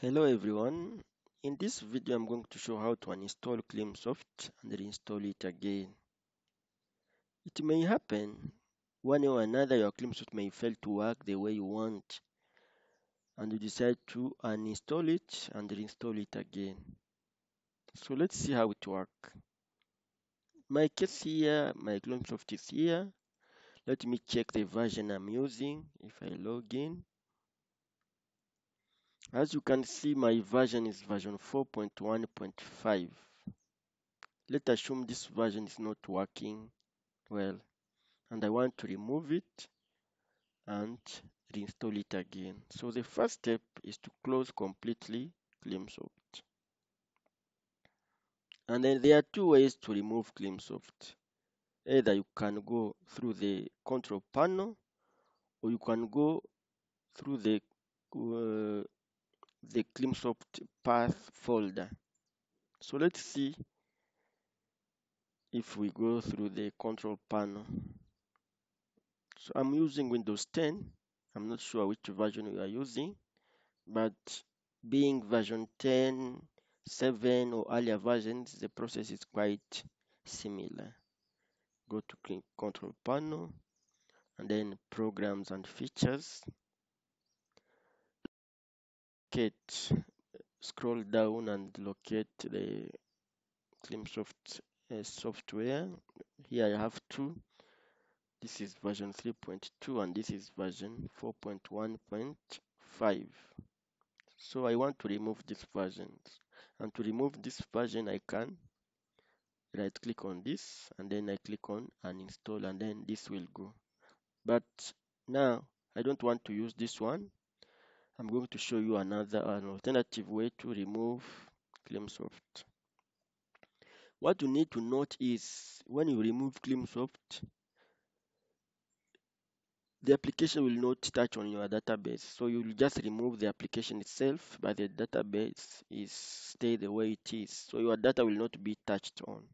Hello everyone. In this video I'm going to show how to uninstall Climsoft and reinstall it again. It may happen one or another your Climsoft may fail to work the way you want and you decide to uninstall it and reinstall it again. So let's see how it works. My case here, my Climsoft is here. Let me check the version I'm using if I log in. As you can see, my version is version 4.1.5. Let's assume this version is not working well and I want to remove it and reinstall it again. So the first step is to close completely Climsoft. And then there are two ways to remove Climsoft. Either you can go through the control panel or you can go through the uh, the Climsoft path folder. So let's see if we go through the control panel. So I'm using Windows 10. I'm not sure which version you are using, but being version 10, 7 or earlier versions, the process is quite similar. Go to control panel and then programs and features. Locate, scroll down and locate the Climsoft uh, software. Here I have two. This is version 3.2 and this is version 4.1.5. So I want to remove this version. And to remove this version, I can right click on this and then I click on uninstall and then this will go. But now I don't want to use this one. I'm going to show you another an alternative way to remove Climsoft. What you need to note is when you remove Climsoft, the application will not touch on your database. So you will just remove the application itself, but the database is stay the way it is. So your data will not be touched on.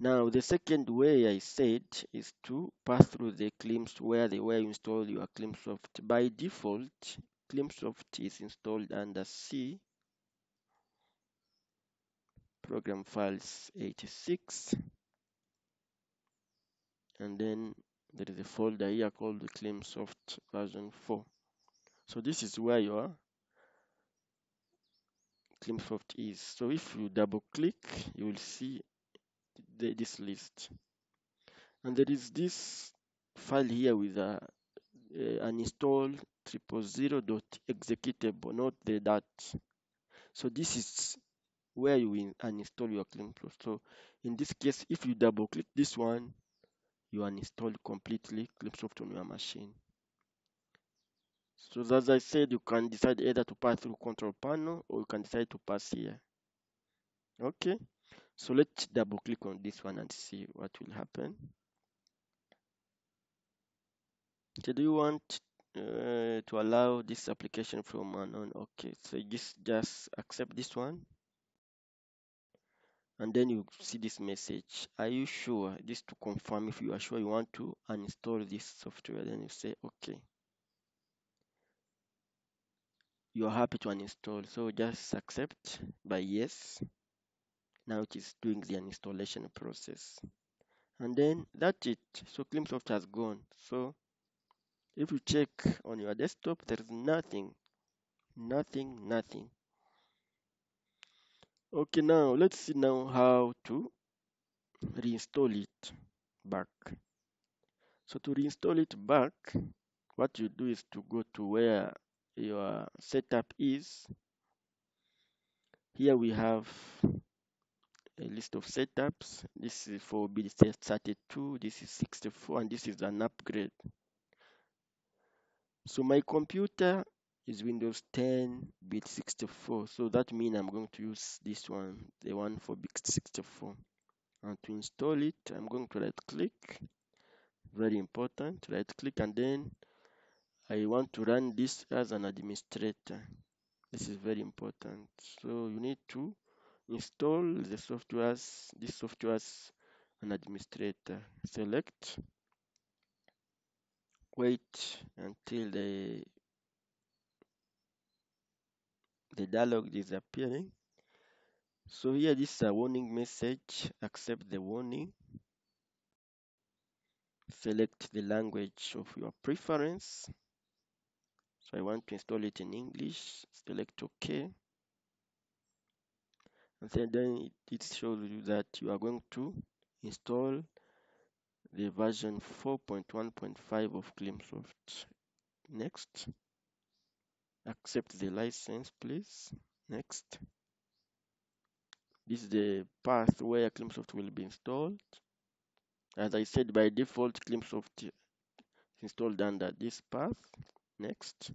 Now the second way I said is to pass through the Clims where they were installed install your Climsoft. By default, Climsoft is installed under C program files 86 and then there is a folder here called the Climsoft version 4. So this is where your Climsoft is. So if you double click, you will see the, this list. And there is this file here with a, uh, an install triple zero dot executable, not the dot So this is where you will uninstall your Climsoft. So in this case, if you double click this one, you uninstall completely Climsoft on your machine. So as I said, you can decide either to pass through control panel or you can decide to pass here. Okay, so let's double click on this one and see what will happen. So do you want uh, to allow this application from unknown? Okay, so just just accept this one. And then you see this message. Are you sure? This to confirm if you are sure you want to uninstall this software. Then you say okay. You are happy to uninstall. So just accept by yes. Now it is doing the installation process. And then that's it. So Climsoft has gone. So if you check on your desktop, there is nothing, nothing, nothing. Okay, now let's see now how to reinstall it back. So to reinstall it back, what you do is to go to where your setup is. Here we have a list of setups. This is for build 32, this is 64, and this is an upgrade. So my computer is Windows 10 bit 64 so that means I'm going to use this one the one for bit 64 and to install it I'm going to right click very important right click and then I want to run this as an administrator this is very important so you need to install the software as this software as an administrator. Select wait until the the dialog is appearing. So here this is a warning message accept the warning. Select the language of your preference. So I want to install it in English. Select OK and then, it shows you that you are going to install the version 4.1.5 of Climsoft next. Accept the license please. Next. This is the path where Climsoft will be installed. As I said by default Climsoft is installed under this path. Next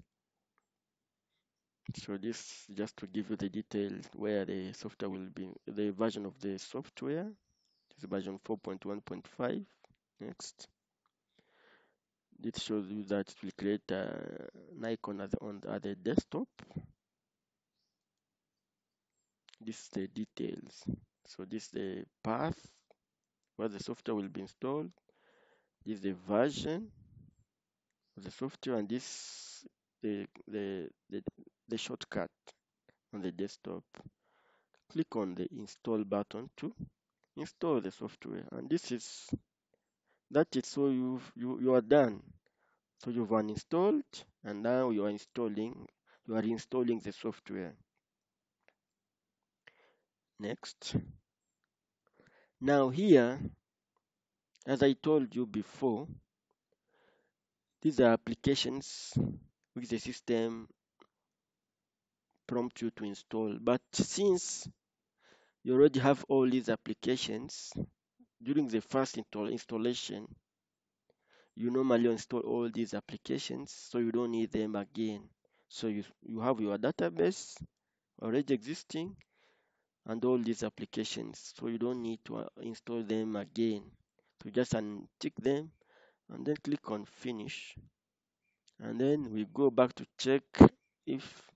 so this just to give you the details where the software will be the version of the software. Is version 4.1.5 next. This shows you that it will create uh, an icon at the, on the, at the desktop. This is the details. So this is the path where the software will be installed. This is the version of the software and this the the the, the shortcut on the desktop. Click on the install button to install the software. And this is that is so you you you are done. So you've uninstalled and now you are installing you are installing the software. Next. Now here as i told you before these are applications which the system prompt you to install. But since you already have all these applications during the first install installation you normally install all these applications so you don't need them again. So you you have your database already existing and all these applications so you don't need to uh, install them again. So just untick them and then click on finish. And then we go back to check if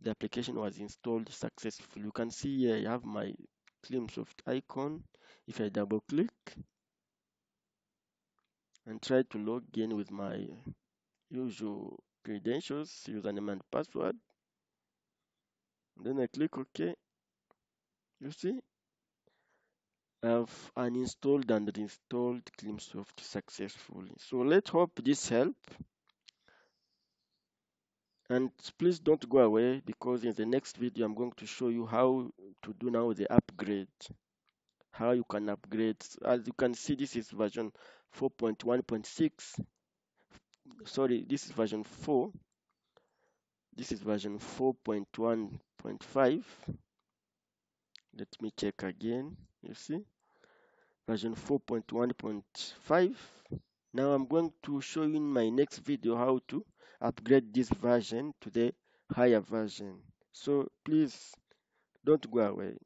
the application was installed successfully. You can see here I have my Climsoft icon. If I double click and try to log in with my usual credentials username and password then I click OK. You see I've uninstalled and reinstalled Climsoft successfully. So let's hope this helped and please don't go away because in the next video i'm going to show you how to do now the upgrade. How you can upgrade. As you can see this is version 4.1.6 sorry this is version 4 this is version 4.1.5 let me check again you see? Version 4.1.5 now i'm going to show you in my next video how to upgrade this version to the higher version. So please don't go away